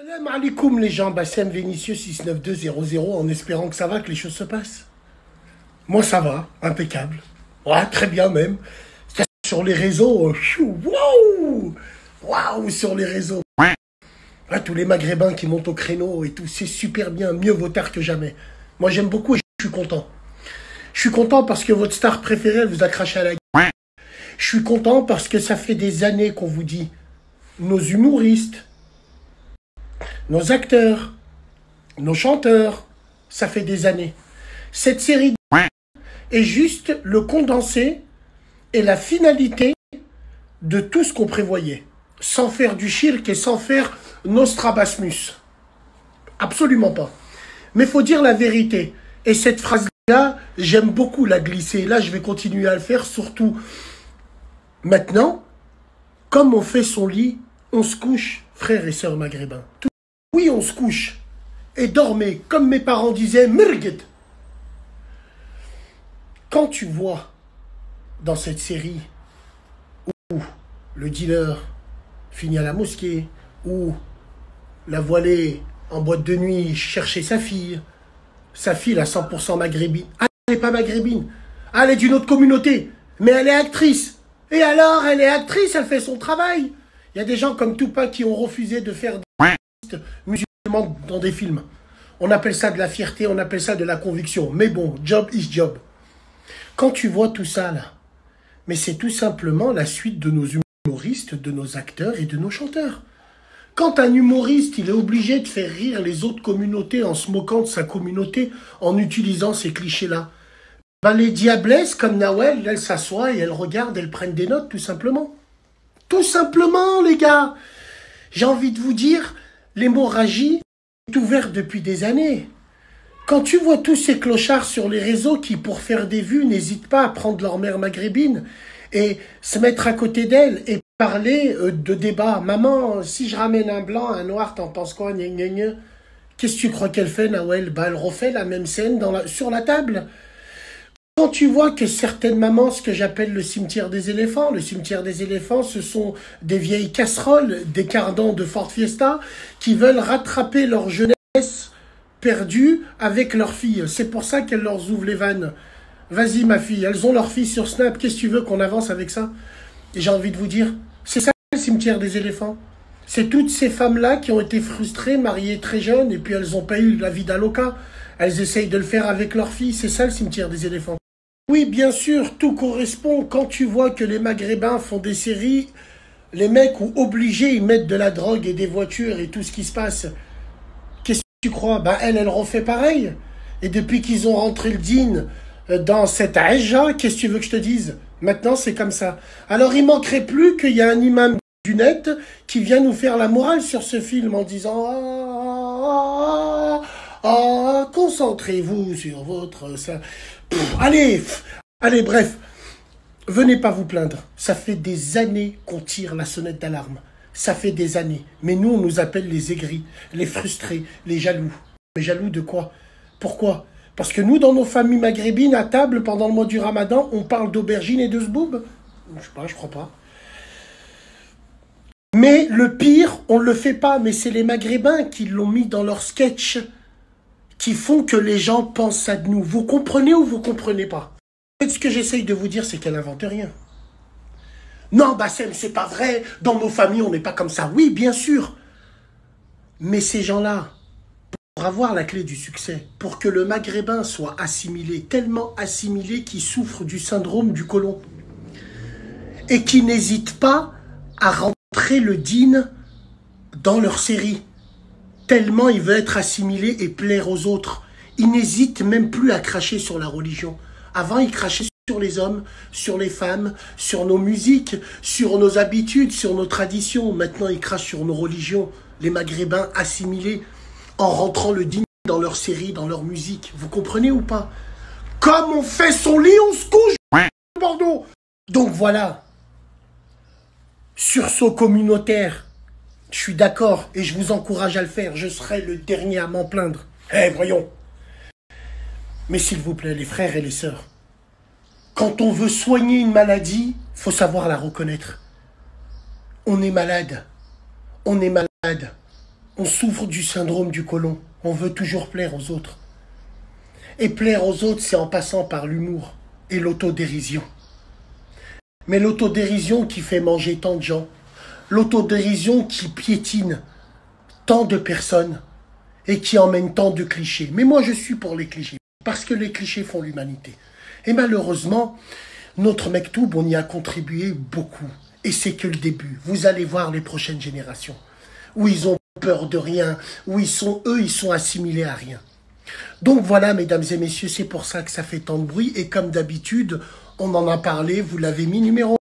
Salam alaikum les gens, Bassem Vénitieux 69200 en espérant que ça va, que les choses se passent. Moi ça va, impeccable. Ouais, très bien même. Sur les réseaux, waouh Waouh sur les réseaux. Tous les maghrébins qui montent au créneau et tout, c'est super bien, mieux vaut tard que jamais. Moi j'aime beaucoup et je suis content. Je suis content parce que votre star préférée vous a craché à la gueule. Je suis content parce que ça fait des années qu'on vous dit, nos humoristes, nos acteurs, nos chanteurs, ça fait des années. Cette série est juste le condensé et la finalité de tout ce qu'on prévoyait, sans faire du shirk et sans faire Nostrabasmus. Absolument pas. Mais faut dire la vérité. Et cette phrase-là, j'aime beaucoup la glisser. Là, je vais continuer à le faire, surtout maintenant. Comme on fait son lit, on se couche, frères et sœurs maghrébins. Oui, on se couche. Et dormez, comme mes parents disaient, mirgit. Quand tu vois dans cette série où le dealer finit à la mosquée, où la voilée en boîte de nuit cherchait sa fille, sa fille, à 100% maghrébine. Elle n'est pas maghrébine. Elle est d'une autre communauté, mais elle est actrice. Et alors, elle est actrice, elle fait son travail. Il y a des gens comme Tupac qui ont refusé de faire musulmans dans des films. On appelle ça de la fierté, on appelle ça de la conviction. Mais bon, job is job. Quand tu vois tout ça là, mais c'est tout simplement la suite de nos humoristes, de nos acteurs et de nos chanteurs. Quand un humoriste, il est obligé de faire rire les autres communautés en se moquant de sa communauté, en utilisant ces clichés-là, ben les diablesses comme Nawel, elles s'assoient et elles regardent, elles prennent des notes tout simplement. Tout simplement, les gars. J'ai envie de vous dire, l'hémorragie est ouverte depuis des années. Quand tu vois tous ces clochards sur les réseaux qui, pour faire des vues, n'hésitent pas à prendre leur mère maghrébine et se mettre à côté d'elle et parler euh, de débat. Maman, si je ramène un blanc, un noir, t'en penses quoi Qu'est-ce que tu crois qu'elle fait, Nawel? Bah, Elle refait la même scène sur la table. Quand tu vois que certaines mamans, ce que j'appelle le cimetière des éléphants, le cimetière des éléphants, ce sont des vieilles casseroles, des cardans de Fort Fiesta, qui veulent rattraper leur jeunesse perdues avec leurs filles. C'est pour ça qu'elles leur ouvrent les vannes. Vas-y ma fille, elles ont leur fille sur Snap, qu'est-ce que tu veux qu'on avance avec ça? J'ai envie de vous dire, c'est ça le cimetière des éléphants. C'est toutes ces femmes-là qui ont été frustrées, mariées très jeunes, et puis elles n'ont pas eu la vie d'Aloca. Elles essayent de le faire avec leur fille, c'est ça le cimetière des éléphants. Oui, bien sûr, tout correspond. Quand tu vois que les Maghrébins font des séries, les mecs ou obligés, ils mettent de la drogue et des voitures et tout ce qui se passe tu crois? Bah elle, elle refait pareil. Et depuis qu'ils ont rentré le din euh, dans cette aja, qu'est-ce que tu veux que je te dise? Maintenant, c'est comme ça. Alors, il manquerait plus qu'il y ait un imam du net qui vient nous faire la morale sur ce film en disant ah, ah, ah concentrez-vous sur votre allez, allez, bref, venez pas vous plaindre. Ça fait des années qu'on tire la sonnette d'alarme. Ça fait des années. Mais nous, on nous appelle les aigris, les frustrés, les jaloux. Mais jaloux de quoi? Pourquoi? Parce que nous, dans nos familles maghrébines, à table, pendant le mois du ramadan, on parle d'aubergine et de zboub? Je sais pas, je crois pas. Mais le pire, on ne le fait pas, mais c'est les maghrébins qui l'ont mis dans leur sketch, qui font que les gens pensent à nous. Vous comprenez ou vous comprenez pas? Ce que j'essaye de vous dire, c'est qu'elle n'invente rien. Non, Bassem, c'est pas vrai. Dans nos familles, on n'est pas comme ça. Oui, bien sûr. Mais ces gens-là, pour avoir la clé du succès, pour que le maghrébin soit assimilé, tellement assimilé qu'il souffre du syndrome du colon, et qui n'hésite pas à rentrer le din dans leur série, tellement il veut être assimilé et plaire aux autres. Il n'hésite même plus à cracher sur la religion. Avant, il crachait sur les hommes, sur les femmes, sur nos musiques, sur nos habitudes, sur nos traditions. Maintenant, ils crachent sur nos religions, les maghrébins assimilés, en rentrant le digne dans leur série, dans leur musique. Vous comprenez ou pas? Comme on fait son lit, on se couche Bordeaux Donc voilà. Sursaut communautaire. Je suis d'accord et je vous encourage à le faire. Je serai le dernier à m'en plaindre. Eh, voyons. Mais s'il vous plaît, les frères et les sœurs, quand on veut soigner une maladie, faut savoir la reconnaître. On est malade. On est malade. On souffre du syndrome du colon. On veut toujours plaire aux autres. Et plaire aux autres, c'est en passant par l'humour et l'autodérision. Mais l'autodérision qui fait manger tant de gens, l'autodérision qui piétine tant de personnes et qui emmène tant de clichés. Mais moi, je suis pour les clichés, parce que les clichés font l'humanité. Et malheureusement, notre Mektoub, on y a contribué beaucoup. Et c'est que le début. Vous allez voir les prochaines générations, où ils ont peur de rien, où ils sont, eux, ils sont assimilés à rien. Donc voilà, mesdames et messieurs, c'est pour ça que ça fait tant de bruit. Et comme d'habitude, on en a parlé, vous l'avez mis numéro